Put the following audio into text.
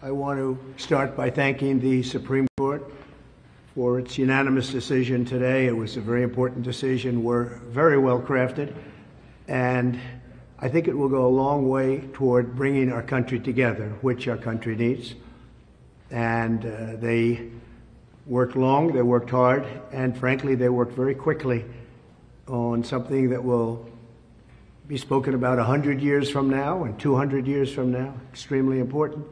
I want to start by thanking the Supreme Court for its unanimous decision today. It was a very important decision. We're very well crafted, and I think it will go a long way toward bringing our country together, which our country needs. And uh, they worked long, they worked hard, and frankly, they worked very quickly on something that will be spoken about 100 years from now and 200 years from now. Extremely important.